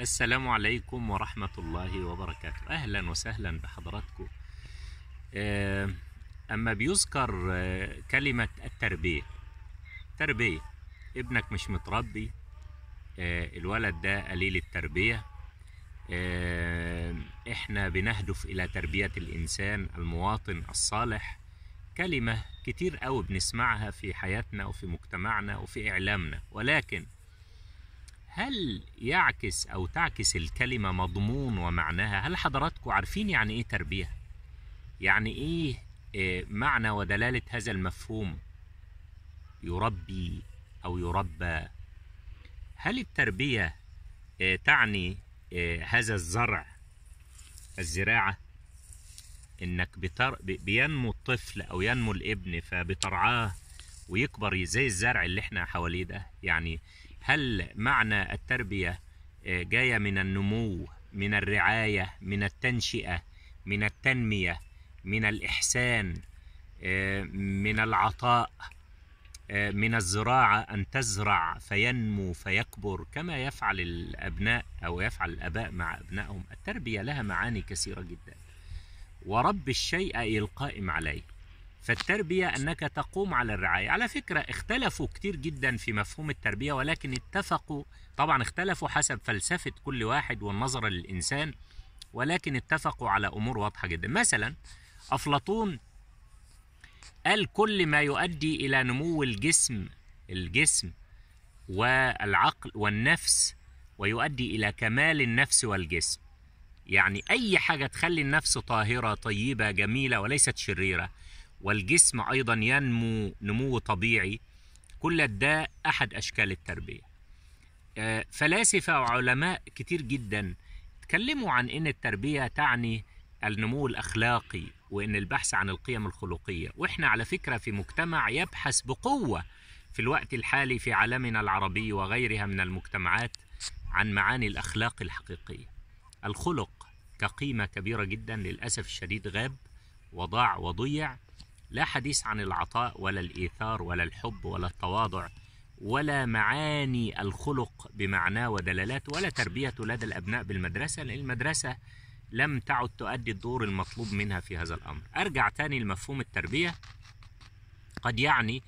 السلام عليكم ورحمة الله وبركاته. أهلا وسهلا بحضراتكم. آه، أما بيذكر آه، كلمة التربية. تربية. ابنك مش متربي. آه، الولد ده قليل التربية. إحنا بنهدف إلى تربية الإنسان المواطن الصالح. كلمة كتير قوي بنسمعها في حياتنا وفي مجتمعنا وفي إعلامنا. ولكن هل يعكس أو تعكس الكلمة مضمون ومعناها؟ هل حضراتكم عارفين يعني إيه تربية؟ يعني إيه آه، معنى ودلالة هذا المفهوم؟ يربي أو يربى هل التربية آه، تعني آه، هذا الزرع الزراعة إنك بتر... بي- بينمو الطفل أو ينمو الابن فبترعاه ويكبر زي الزرع اللي إحنا حواليه ده يعني هل معنى التربية آه، جاية من النمو من الرعاية من التنشئة من التنمية من الإحسان آه، من العطاء آه، من الزراعة أن تزرع فينمو فيكبر كما يفعل الأبناء أو يفعل الآباء مع أبنائهم؟ التربية لها معاني كثيرة جدا. ورب الشيء إلقائم عليه. فالتربية أنك تقوم على الرعاية. على فكرة اختلفوا كتير جدا في مفهوم التربية ولكن اتفقوا طبعا اختلفوا حسب فلسفة كل واحد والنظرة للإنسان ولكن اتفقوا على أمور واضحة جدا. مثلا أفلاطون قال كل ما يؤدي إلى نمو الجسم الجسم والعقل والنفس ويؤدي إلى كمال النفس والجسم. يعني أي حاجة تخلي النفس طاهرة طيبة جميلة وليست شريرة. والجسم أيضا ينمو نمو طبيعي كل ده أحد أشكال التربية. آه، فلاسفة وعلماء كتير جدا تكلموا عن أن التربية تعني النمو الأخلاقي وأن البحث عن القيم الخلقية. وإحنا على فكرة في مجتمع يبحث بقوة في الوقت الحالي في عالمنا العربي وغيرها من المجتمعات عن معاني الأخلاق الحقيقية. الخلق كقيمة كبيرة جدا للأسف الشديد غاب وضاع وضيع. لا حديث عن العطاء ولا الإيثار ولا الحب ولا التواضع ولا معاني الخلق بمعناه ودلالات ولا تربية لدى الأبناء بالمدرسة لأن المدرسة لم تعد تؤدي الدور المطلوب منها في هذا الأمر. أرجع تاني لمفهوم التربية. قد يعني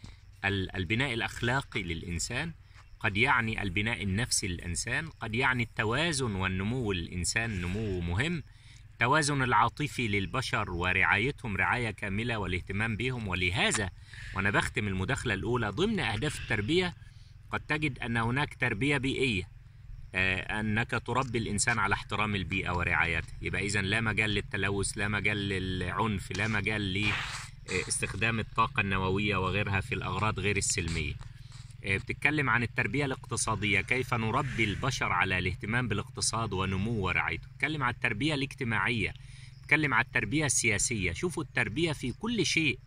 ال- البناء الأخلاقي للإنسان قد يعني البناء النفسي للإنسان قد يعني التوازن والنمو للإنسان نمو مهم. التوازن العاطفي للبشر ورعايتهم رعاية كاملة والاهتمام بهم ولهذا وأنا بختم المداخلة الأولى ضمن أهداف التربية قد تجد أن هناك تربية بيئية آه، أنك تربي الإنسان على احترام البيئة ورعايتها يبقى إذا لا مجال للتلوث لا مجال للعنف لا مجال لاستخدام الطاقة النووية وغيرها في الأغراض غير السلمية. آه، بتتكلم عن التربية الاقتصادية كيف نربي البشر على الاهتمام بالاقتصاد ونمو ورعايته. بتتكلم عن التربية الاجتماعية بتتكلم عن التربية السياسية. شوفوا التربية في كل شيء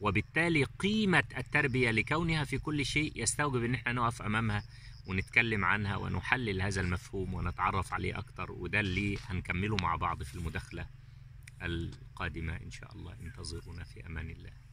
وبالتالي قيمة التربية لكونها في كل شيء يستوجب إن إحنا نقف أمامها ونتكلم عنها ونحلل هذا المفهوم ونتعرف عليه أكتر. وده اللي هنكمله مع بعض في المداخلة القادمة إن شاء الله. انتظرونا في أمان الله.